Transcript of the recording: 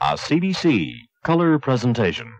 a CBC color presentation.